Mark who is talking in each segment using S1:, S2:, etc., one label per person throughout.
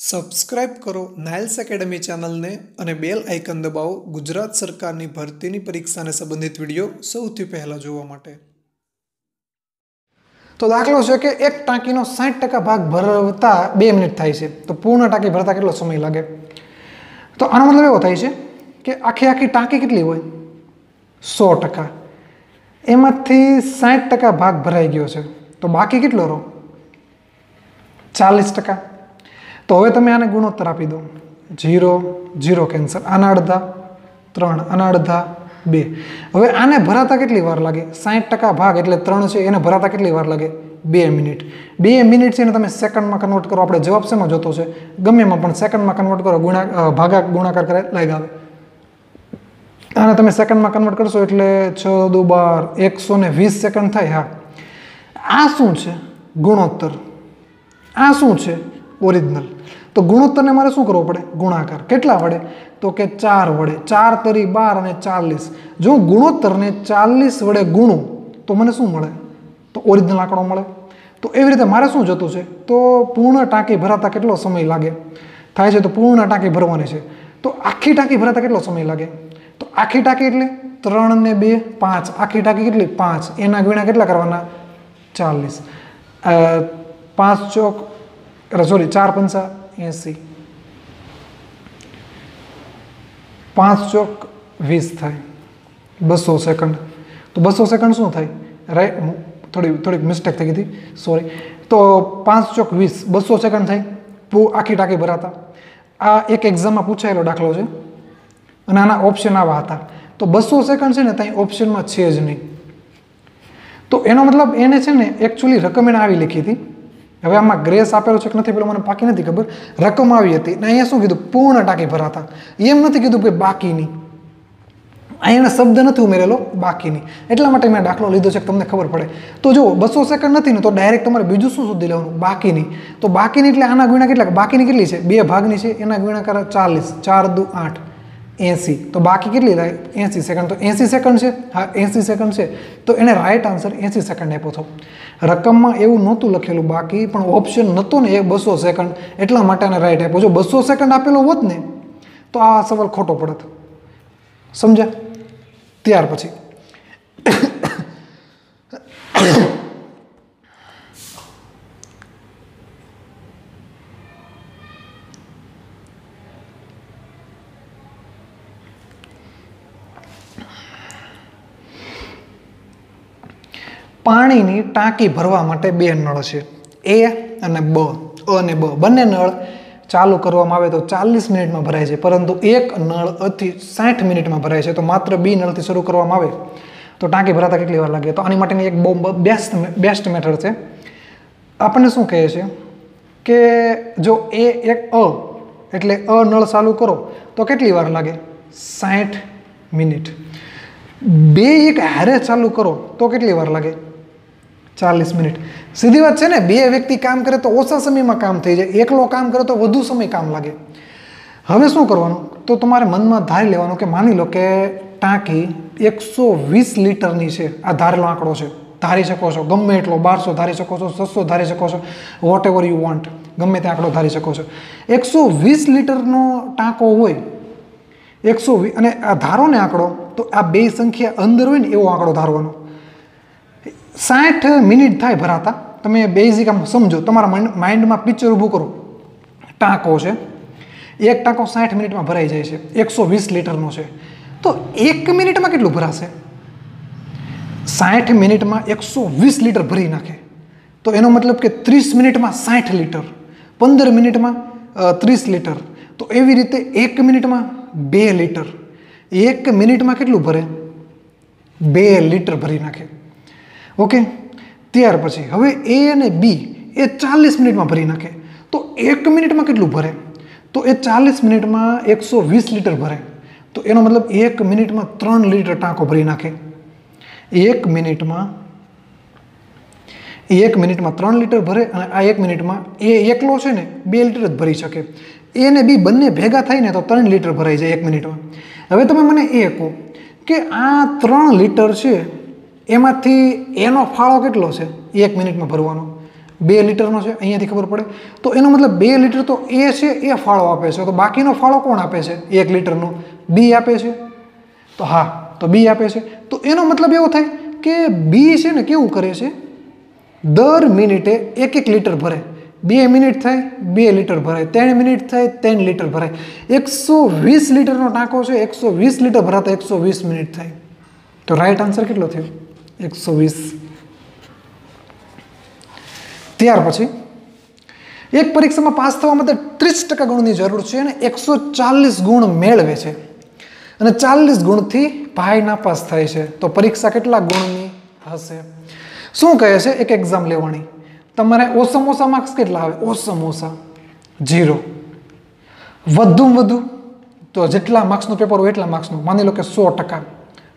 S1: Subscribe કરો Niles academy ચેનલને અને બેલ આઇકન દબાવો ગુજરાત સરકારની ભરતીની પરીક્ષાને સંબંધિત વીડિયો સૌથી પહેલાં જોવા માટે.
S2: તો દાખલો છે કે એક ટાંકીનો સાઠ ટકા ભાગ ભરતા બે મિનિટ થાય છે. તો પૂર્ણ ટાંકી ભરતા કેટલો સમય લાગે? તો આનો મતલબ એવો થાય છે કે આખી આખી ટાંકી કેટલી હોય? સો ટકા. એમાંથી સાઠ ટકા ભાગ ભરાઈ ગયો છે. તો બાકી કેટલો રહો? ચાલીસ ટકા. તો હવે તમે આને ગુણોત્તર આપી દો. જીરો જીરો કેન્સર આના અડધા, ત્રણ. આના અડધા, બે. હવે આને ભરાતા કેટલી વાર લાગે? સાઠ ટકા ભાગ એટલે ત્રણ છે, એને ભરાતા કેટલી વાર લાગે? બે મિનિટ. બે મિનિટ છે એને તમે સેકન્ડમાં કન્વર્ટ કરો. આપણે જવાબ શેમાં જોતો છે? ગમે એમાં પણ સેકન્ડમાં કન્વર્ટ કરો. ગુણા ભાગા ગુણાકાર કરે લાગ આવે. આને તમે સેકન્ડમાં કન્વર્ટ કરશો એટલે છ, દુ, બાર, એકસો ને વીસ સેકન્ડ થાય. હા. આ શું છે? ગુણોત્તર. આ શું છે? ઓરિજિનલ. તો ગુણોત્તરને મારે શું કરવો પડે? ગુણાકાર. કેટલા વડે? તો કે ચાર વડે. ચાર તરી બાર અને ચાલીસ. જો ગુણોત્તરને ચાલીસ વડે ગુણું, તો મને શું મળે? તો ઓરિજિનલ આંકડો મળે. તો એવી રીતે મારે શું જતું છે? તો પૂર્ણ ટાંકી ભરાતા કેટલો સમય લાગે? થાય છે તો પૂર્ણ ટાંકી ભરવાની છે. તો આખી ટાંકી ભરાતા કેટલો સમય લાગે? તો આખી ટાંકી એટલે ત્રણ ને બે, પાંચ. આખી ટાંકી કેટલી? પાંચ. એના ગુણ્યા કેટલા કરવાના? ચાલીસ. પાંચ ચોક સોરી ચાર પંચા એંસી પાંચ ચોક વીસ થાય બસો સેકન્ડ તો બસો સેકન્ડ શું થાય રાઈટ થોડી થોડીક મિસ્ટેક થઈ હતી સોરી તો પાંચ ચોક વીસ બસો સેકન્ડ થાય પૂ આખી ટાંકી ભરાતા આ એક એક્ઝામમાં પૂછાયેલો દાખલો છે, અને આના ઓપ્શન આવા હતા। તો બસો સેકન્ડ છે ને ત્યાં ઓપ્શનમાં છે જ નહીં। તો એનો મતલબ એને છે ને એકચ્યુઅલી રકમ એને આવી લખી હતી હવે આમાં ગ્રેસ આપેલો છે કે નથી પેલો મને પાકી નથી ખબર. રકમ આવી હતી ને અહીંયા શું કીધું? પૂર્ણ ટાંકી ભરાતા. એમ નથી કીધું કે બાકીની. અહીંયા શબ્દ નથી ઉમેરેલો, બાકીની. એટલા માટે મેં દાખલો લીધો છે કે તમને ખબર પડે. તો જો બસો સેકન્ડ નથી ને તો ડાયરેક્ટ તમારે બીજું શું શોધી લેવાનું? બાકીની. તો બાકીની એટલે આના ગુણા કેટલા? બાકીની કેટલી છે? બે ભાગની છે. એના ગુણાકાર ચાલીસ. ચાર દુ આઠ. એંસી. તો બાકી કેટલી થાય? એંસી સેકન્ડ તો એંસી સેકન્ડ છે? હા, એંસી સેકન્ડ છે. તો એને રાઇટ આન્સર એંસી સેકન્ડ આપ્યો હતો. રકમમાં એવું નહોતું લખેલું બાકી, પણ ઓપ્શન નહોતો ને એ બસો સેકન્ડ એટલા માટે એને રાઈટ આપ્યો. જો બસો સેકન્ડ આપેલો હોત ને, તો આ સવાલ ખોટો પડત. સમજ્યા? ત્યાર પછી. પાણીની ટાંકી ભરવા માટે બે નળ છે. એ અને બ. અને બ. બંને નળ ચાલુ કરવામાં આવે તો ચાલીસ મિનિટમાં ભરાય છે. પરંતુ એક નળ અતિ સાઠ મિનિટમાં ભરાય છે. તો માત્ર બી નળથી શરૂ કરવામાં આવે તો ટાંકી ભરાતા કેટલી વાર લાગે? તો આની માટેની એક બહુ બેસ્ટ બેસ્ટ મેથડ છે. આપણને શું કહે છે? કે જો એ એક અ એટલે અ નળ ચાલુ કરો તો કેટલી વાર લાગે? સાઠ મિનિટ. બે એક હારે ચાલુ કરો તો કેટલી વાર લાગે? ચાલીસ મિનિટ. સીધી વાત છે ને, બે વ્યક્તિ કામ કરે તો ઓછા સમયમાં કામ થઈ જાય, એકલો કામ કરે તો વધુ સમય કામ લાગે. હવે શું કરવાનું? તો તમારે મનમાં ધારી લેવાનું કે માની લો કે ટાંકી એકસો વીસ લીટરની છે, આ ધારેલો આંકડો છે. ધારી શકો છો, ગમે એટલો, બારસો ધારી શકો છો, છસો ધારી શકો છો વોટ એવર યુ વોન્ટ ગમે તે આંકડો ધારી શકો છો. એકસો વીસ લીટરનો ટાંકો હોય, એકસો અને આ ધારો ને આંકડો, તો આ બે સંખ્યા અંદર હોય ને એવો આંકડો ધારવાનો. સાઠ મિનિટ થાય ભરાતા. તમે બેઝિક આમ સમજો, તમારા માઇન્ડમાં પિક્ચર ઊભું કરો. ટાંકો છે. એક ટાંકો સાઠ મિનિટમાં ભરાઈ જાય છે. એકસો વીસ લીટરનો છે. તો એક મિનિટમાં કેટલું ભરાશે? સાઠ મિનિટમાં એકસો વીસ લીટર ભરી નાખે. તો એનો મતલબ કે ત્રીસ મિનિટમાં સાઠ લીટર, પંદર મિનિટમાં ત્રીસ લીટર. તો એવી રીતે એક મિનિટમાં બે લીટર. એક મિનિટમાં કેટલું ભરે? બે લીટર ભરી નાખે. ઓકે? ત્યાર પછી, હવે એ અને બી એ ચાલીસ મિનિટમાં ભરી નાખે. તો એક મિનિટમાં કેટલું ભરે? તો એ ચાલીસ મિનિટમાં એકસો વીસ લીટર ભરે. તો એનો મતલબ એક મિનિટમાં ત્રણ લીટર ટાંકો ભરી નાખે. એક મિનિટમાં એક મિનિટમાં ત્રણ લીટર ભરે અને આ એક મિનિટમાં એ એકલો છે ને, બે લીટર જ ભરી શકે. એ ને બી બંને ભેગા થાય ને તો ત્રણ લીટર ભરાઈ જાય એક મિનિટમાં. હવે તમે મને એ કહો કે આ ત્રણ લીટર છે એમાંથી એનો ફાળો કેટલો છે? એક મિનિટમાં ભરવાનો. બે લીટરનો છે, અહીંયાથી ખબર પડે. તો એનો મતલબ બે લીટર તો એ છે, એ ફાળો આપે છે. તો બાકીનો ફાળો કોણ આપે છે? એક લીટરનો. બી આપે છે. તો હા, તો બી આપે છે. તો એનો મતલબ એવો થાય કે બી છે ને કેવું કરે છે? દર મિનિટે એક એક લીટર ભરે. બે મિનિટ થાય, બે લીટર ભરાય. ત્રણ મિનિટ થાય, ત્રણ લીટર ભરાય. એકસો વીસ લીટરનો ટાંકો છે, એકસો વીસ લીટર ભરાતા એકસો વીસ મિનિટ થાય. તો રાઈટ આન્સર કેટલો થયો? એકસો વીસ. ત્યાર પછી એક પરીક્ષામાં પાસ થવા માટે ત્રીસ ટકા ગુણની જરૂર છે અને એકસો ચાલીસ ગુણ મેળવે છે. અને ચાલીસ ગુણથી ભાઈ નાપાસ થાય છે. તો પરીક્ષા કેટલા ગુણની હશે શું કહે છે? એક એક્ઝામ લેવાની. તમારે ઓછા માર્ક્સ કેટલા આવે? ઓછા ઝીરો વધુમાં વધુ તો જેટલા માર્ક્સનું પેપર હોય એટલા માર્ક્સનું માની લો કે સો ટકા.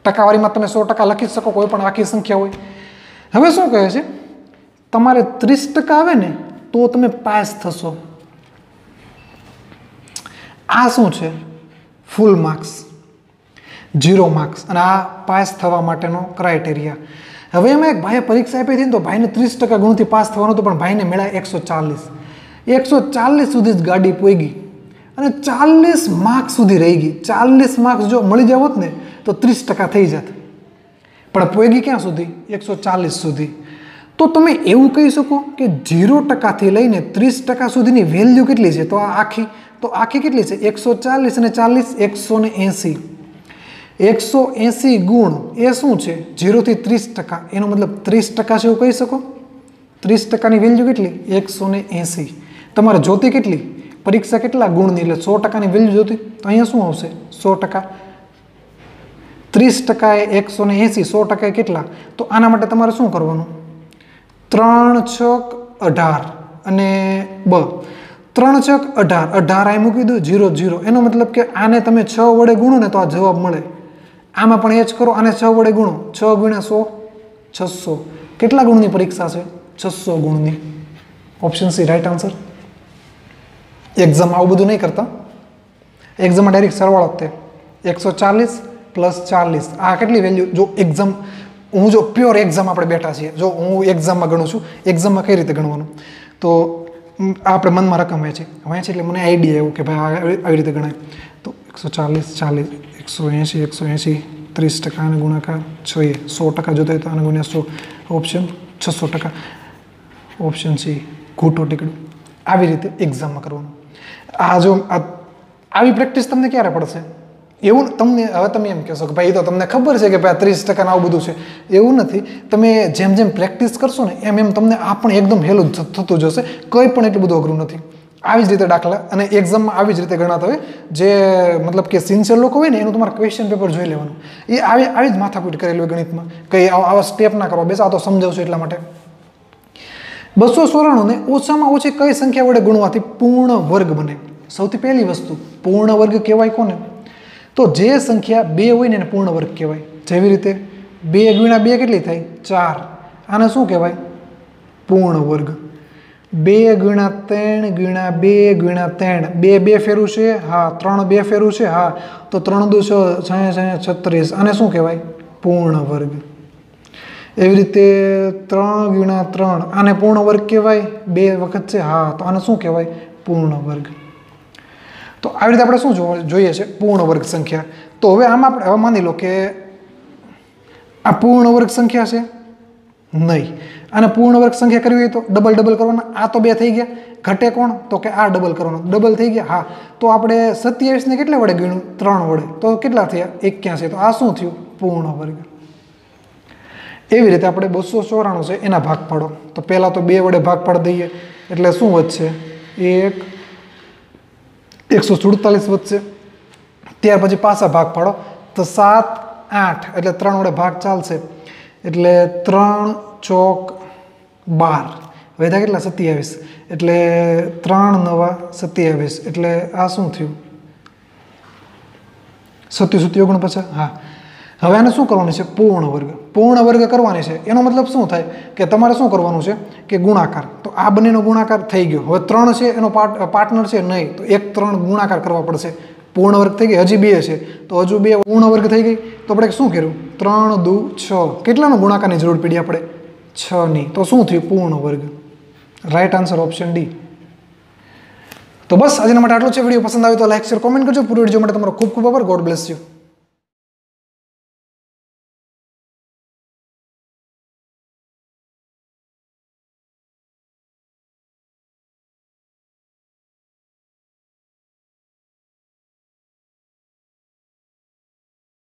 S2: ટકાવારીમાં તમે સો ટકા લખી શકો કોઈ પણ આખી સંખ્યા હોય. હવે શું કહે છે? તમારે ત્રીસ ટકા આવે ને, તો તમે પાસ થશો. આ શું છે? Full marks. Zero marks. અને આ પાસ થવા માટેનો ક્રાઇટેરિયા. હવે એમાં એક ભાઈએ પરીક્ષા આપી હતી ને, તો ભાઈને ત્રીસ ટકા ગુણથી પાસ થવાનું હતું, પણ ભાઈને મળ્યા એકસો ચાલીસ. એકસો ચાલીસ સુધી જ ગાડી પોઈગી. અને ચાલીસ માર્ક્સ સુધી રહી ગઈ. ચાલીસ માર્ક્સ જો મળી જાવ હોત ને તો ત્રીસ ટકા થઈ જાત. પણ પોઈગી ક્યાં સુધી? એકસો ચાલીસ સુધી. તો તમે એવું કહી શકો કે ઝીરો ટકાથી લઈને ત્રીસ ટકા સુધીની વેલ્યુ કેટલી છે? તો આ આખી, તો આખી કેટલી છે? એકસો ચાલીસ અને ચાલીસ, એકસો ને એંસી. એકસો એંસી ગુણ એ શું છે? ઝીરોથી ત્રીસ ટકા. એનો મતલબ ત્રીસ ટકા છે એવું કહી શકો? ત્રીસ ટકાની વેલ્યુ કેટલી? એકસો ને એંસી. તમારે જોતી કેટલી? પરીક્ષા કેટલા ગુણની? એટલે સો ટકાની વેલ્યુ જોતી? તો અહીંયા શું આવશે? સો ટકા. ત્રીસ ટકાએ એકસો ને એંસી, સો ટકાએ કેટલા? તો આના માટે તમારે શું કરવાનું? ત્રણ છક અઢાર અને બ. ત્રણ છક અઢાર. અઢાર આ મૂકી દો જીરો જીરો એનો મતલબ કે આને તમે છ વડે ગુણો ને તો આ જવાબ મળે. આમાં પણ એ જ કરો, આને છ વડે ગુણો. છ ગુણ્યા સો, છસો. કેટલા ગુણની પરીક્ષા છે? છસો ગુણની. Option C right answer exam આવું બધું નહીં કરતા. એક્ઝામમાં ડાયરેક્ટ સરવાળો તે. એકસો ચાલીસ પ્લસ ચાલીસ. આ કેટલી વેલ્યુ જો એક્ઝામ હું જો પ્યોર એક્ઝામ આપણે બેઠા છીએ, જો હું એક્ઝામમાં ગણું છું એક્ઝામમાં કઈ રીતે ગણવાનું? તો આપણે મનમાં રકમ વહેંચી વહેંચી એટલે મને આઈડિયા એવું કે ભાઈ આવી રીતે ગણાય. તો એકસો ચાલીસ ચાલીસ, એકસો એંશી એકસો એંશી, ત્રીસ ટકા અને ગુણાકાર છ એ સો ટકા જોતા હોય તો આને ગુણ્યા સો. ઓપ્શન છસો ટકા. ઓપ્શન સી, ઘૂંટો ટીકડું. આવી રીતે એક્ઝામમાં કરવાનું. આ જો આવી પ્રેક્ટિસ તમને ક્યારે પડશે? એવું તમને, હવે તમે એમ કહેશો કે ભાઈ, એ તો તમને ખબર છે કે ભાઈ ત્રીસ ટકાનું આવું બધું છે. એવું નથી. તમે જેમ જેમ પ્રેક્ટિસ કરશો ને, એમ એમ તમને આ પણ એકદમ હેલું થતું જશે. કંઈ પણ એટલું બધું અઘરું નથી. આવી જ રીતે દાખલા, અને એક્ઝામમાં આવી જ રીતે ગણાતા હોય, જે મતલબ કે સિન્સિયર લોકો હોય ને, એનું તમારે ક્વેશ્ચન પેપર જોઈ લેવાનું. એ આવી આવી જ માથાકૂટ કરેલું હોય ગણિતમાં. કંઈ આવા સ્ટેપ ના કરવા. બેસા તો સમજાવશું એટલા માટે. બસો સોરાણુંને ઓછામાં ઓછી કઈ સંખ્યા વડે ગુણવાથી પૂર્ણ વર્ગ બને? સૌથી પહેલી વસ્તુ, પૂર્ણ વર્ગ કહેવાય કોને? તો જે સંખ્યા બે હોય ને એને પૂર્ણ વર્ગ કહેવાય. જેવી રીતે બે ગુણ્યા બે કેટલી થાય? ચાર. આને શું કહેવાય? પૂર્ણ વર્ગ. બે ગુણ્યા ત્રણ ગુણ્યા બે ગુણ્યા ત્રણ. બે બે ફેરું છે? હા. ત્રણ બે ફેરું છે? હા. તો ત્રણ દુ છત્રીસ. આને શું કહેવાય? પૂર્ણ વર્ગ. એવી રીતે ત્રણ ગુણ્યા ત્રણ. આને પૂર્ણ વર્ગ કહેવાય? બે વખત છે? હા. તો આને શું કહેવાય? પૂર્ણ વર્ગ. તો આવી રીતે આપણે શું જોઈએ છે? પૂર્ણ વર્ગ સંખ્યા. તો હવે આમાં આપણે, હવે માની લો કે આ પૂર્ણ વર્ગ સંખ્યા છે? નહીં. અને પૂર્ણ વર્ગ સંખ્યા કરવી હોય તો ડબલ ડબલ કરવાના. આ તો બે થઈ ગયા. ઘટે કોણ? તો કે આ ડબલ કરવાનો. ડબલ થઈ ગયા? હા. તો આપણે સત્યાવીસને કેટલા વડે ગણ્યું? ત્રણ વડે. તો કેટલા થયા? એક્યાસી. તો આ શું થયું? પૂર્ણ વર્ગ એવી રીતે આપણે બસો ચોરાણું છે, એના ભાગ પાડો. તો પહેલાં તો બે વડે ભાગ પાડી દઈએ. એટલે શું વધશે? એક એકસો સુડતાલીસ વધશે. ત્યાર પછી પાછા ભાગ પાડો. તો સાત, આઠ, એટલે ત્રણ વડે ભાગ ચાલશે. એટલે ત્રણ ચોક બાર. વધ્યા કેટલા? સત્યાવીસ. એટલે ત્રણ નવા સત્યાવીસ. એટલે આ શું થયું? સત્ય સત્ય ઓગણપચાસ? હા. હવે આને શું કરવાનું છે? પૂર્ણ વર્ગ. પૂર્ણ વર્ગ કરવાની છે. એનો મતલબ શું થાય? કે તમારે શું કરવાનું છે? કે ગુણાકાર. તો આ બંનેનો ગુણાકાર થઈ ગયો. હવે ત્રણ છે, એનો પાર્ટ, પાર્ટનર છે નહીં, તો એક ત્રણ ગુણાકાર કરવા પડશે. પૂર્ણ વર્ગ થઈ ગઈ. હજી બે છે. તો હજુ બે પૂર્ણ વર્ગ થઈ ગઈ. તો આપણે શું કર્યું? ત્રણ, દુ, છ. કેટલાનો ગુણાકારની જરૂર પડી આપણે? છની તો શું થયું? પૂર્ણ વર્ગ. રાઈટ આન્સર ઓપ્શન ડી તો બસ, આજના માટે આટલું છે. વીડિયો પસંદ આવે તો લાઈક શેર કોમેન્ટ કરજો. પૂરો વીડિયો માટે તમારો ખૂબ ખૂબ આભાર. God bless you